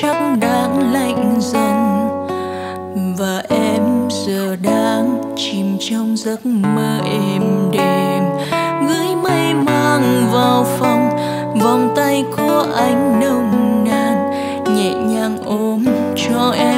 chắc đang lạnh dần. Và em giờ đang chìm trong giấc mơ êm đềm. Gửi mây mang vào phòng, vòng tay của anh nồng nàn, nhẹ nhàng ôm cho em.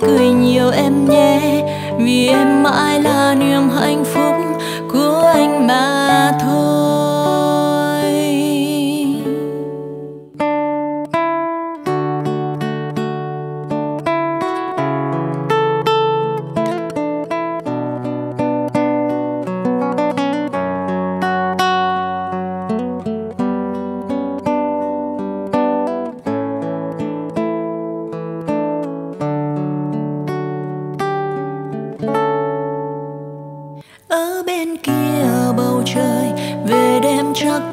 hãy cười nhiều em nhé. Vì em mãi là niềm hạnh phúc của anh mà thôi.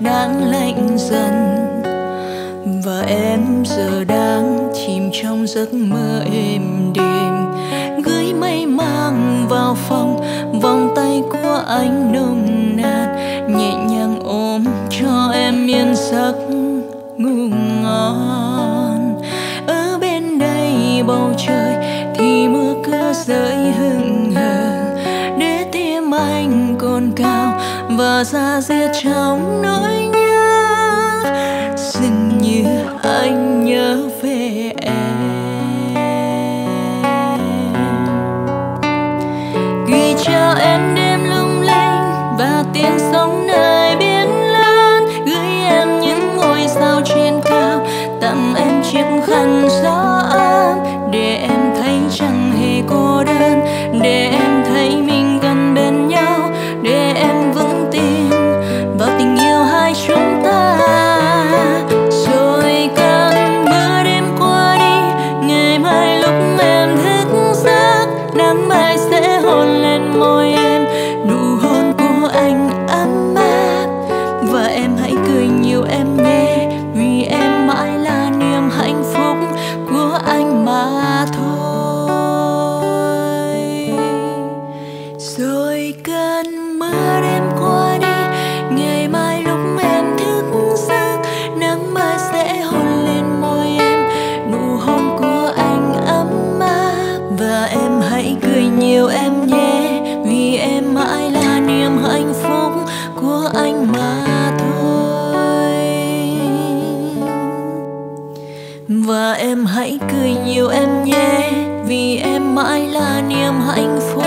Đang lạnh dần. Và em giờ đang chìm trong giấc mơ êm đềm. Gửi mây mang vào phòng, vòng tay của anh nồng nàn. Nhẹ nhàng ôm cho em yên giấc ngủ ngon. Ở bên đây bầu trời thì mưa cứ rơi hững hờ. Để tim anh còn cao và ra diết trong nỗi nhớ. Xin như anh nhớ em hãy cười nhiều em nhé, vì em mãi là niềm hạnh phúc của anh mà thôi. Và em hãy cười nhiều em nhé, vì em mãi là niềm hạnh phúc